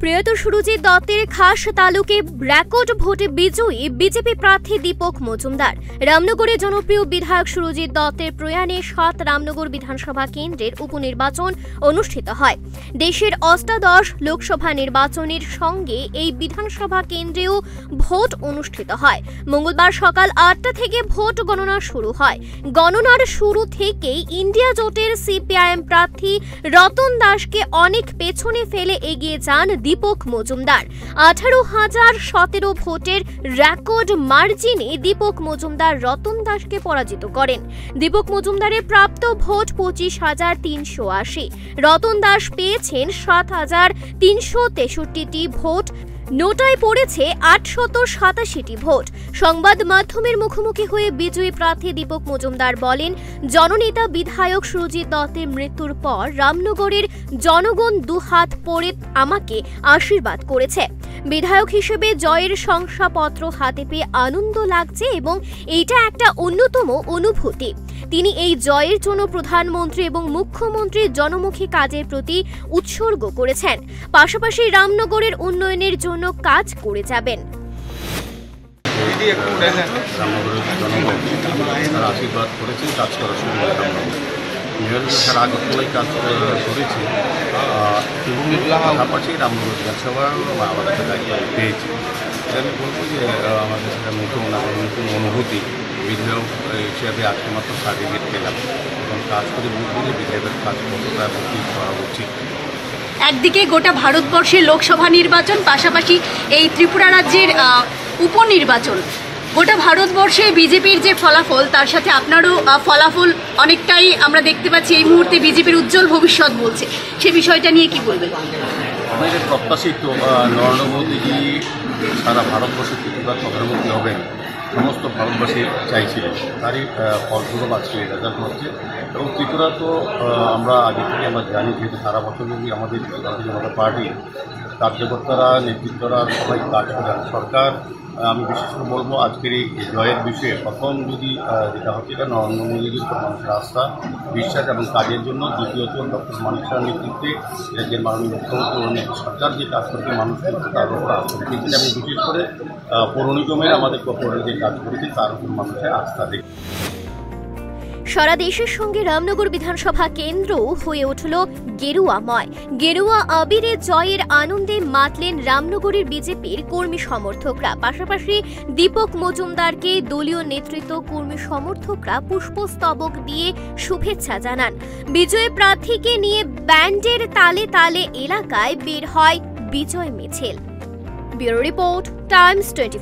প্রয়াত সুরজিৎ দত্তের খাস তালুকে রেকর্ড ভোটে বিজয়ী বিজেপি প্রার্থী দীপক মজুমদার। রামনগরে জনপ্রিয় বিধায়ক সুরজিৎ দত্তের প্রয়াণে সাত রামনগর বিধানসভা কেন্দ্রের উপনির্বাচন অনুষ্ঠিত হয়। দেশের অষ্টাদশ লোকসভা নির্বাচনের সঙ্গে এই বিধানসভা কেন্দ্রেও ভোট অনুষ্ঠিত হয়। মঙ্গলবার সকাল আটটা থেকে ভোট গণনা শুরু হয়। গণনার শুরু থেকেই ইন্ডিয়া জোটের সিপিআইএম প্রার্থী রতন দাসকে অনেক পেছনে ফেলে এগিয়ে যান দীপক মজুমদার। আঠারো হাজার সতেরো ভোটের রেকর্ড মার্জিনে দীপক মজুমদার রতন দাসকে পরাজিত করেন। দীপক মজুমদারের প্রাপ্ত ভোট পঁচিশ হাজার তিনশো আশি। রতন দাস পেয়েছেন সাত হাজার তিনশো তেষট্টিটি ভোট। নোটায় পড়েছে আটশত সাতাশিটি ভোট। সংবাদ মাধ্যমের মুখোমুখি হয়ে বিজয়ী প্রার্থী দীপক মজুমদার বলেন, জননেতা বিধায়ক সুরজিৎ দত্তের মৃত্যুর পর রামনগরের জনগণ দুহাত পড়ে আমাকে আশীর্বাদ করেছে। বিধায়ক হিসেবে জয়ের শংসাপত্র হাতে পেয়ে আনন্দ লাগছে এবং এইটা একটা অন্যতম অনুভূতি। তিনি এই জয়ের জন্য প্রধানমন্ত্রী এবং মুখ্যমন্ত্রীর জনমুখী কাজের প্রতি উৎসর্গ করেছেন। পাশাপাশি রামনগরের উন্নয়নের জন্য কাজ করে যাবেন। বিধায়ক হিসেবে আজকে মাত্র সার্টিফিকেট পেলাম এবং কাজ করে বুঝব যে বিধায়কের কাজ কতটা এবং কী করা উচিত। একদিকে গোটা ভারতবর্ষের লোকসভা নির্বাচন পাশাপাশি এই ত্রিপুরা রাজ্যের উপনির্বাচন। গোটা ভারতবর্ষে বিজেপির যে ফলাফল তার সাথে আপনারও ফলাফল অনেকটাই আমরা দেখতে পাচ্ছি এই মুহূর্তে বিজেপির উজ্জ্বল ভবিষ্যৎ বলছে। সে বিষয়টা নিয়ে কি বলবেন? আমাদের প্রত্যাশিত নরেন্দ্র মোদীজি সারা ভারতবর্ষে ত্রিপুরার প্রধানমন্ত্রী হবেন। সমস্ত ভারতবাসী চাইছিলেন। তারই ফলস্বরূপ আজকে রেজাল্ট হচ্ছে। এবং ত্রিপুরা তো আমরা আগে থেকে আমরা জানি, যেহেতু সারা বছর যদি আমাদের ভারতীয় জনতা পার্টি কার্যকর্তারা নেতৃত্বরা সবাই কাজ করেন সরকার আমি বিশেষ করে বলব আজকের এই জয়ের বিষয়ে প্রথম যদি যেটা হচ্ছে এটা নরেন্দ্র মোদীজির উপর মানুষের আস্থা বিশ্বাস এবং কাজের জন্য, দ্বিতীয়ত ডক্টর মানুষের নেতৃত্বে রাজ্যের মাননীয় মুখ্যমন্ত্রী অনেক সরকার যে কাজ করছে মানুষের তার উপর আস্থা এবং বিশেষ করে পৌর নিগমের আমাদের প্রকল্পের যে কাজ করেছে, তার উপর মানুষের আস্থা রেখেছে। সারা দেশের সঙ্গে রামনগর বিধানসভা কেন্দ্র হয়ে উঠল গেরুয়াময়। গেরুয়া আবিরে জয়ের আনন্দে মাতলেন রামনগরের বিজেপির কর্মী সমর্থকরা। পাশাপাশি দীপক মজুমদারকে দলীয় নেতৃত্ব কর্মী সমর্থকরা পুষ্পস্তবক দিয়ে শুভেচ্ছা জানান। বিজয় প্রার্থীকে নিয়ে ব্যান্ডের তালে তালে এলাকায় বের হয় বিজয় মিছিল। Bureau report, Times twenty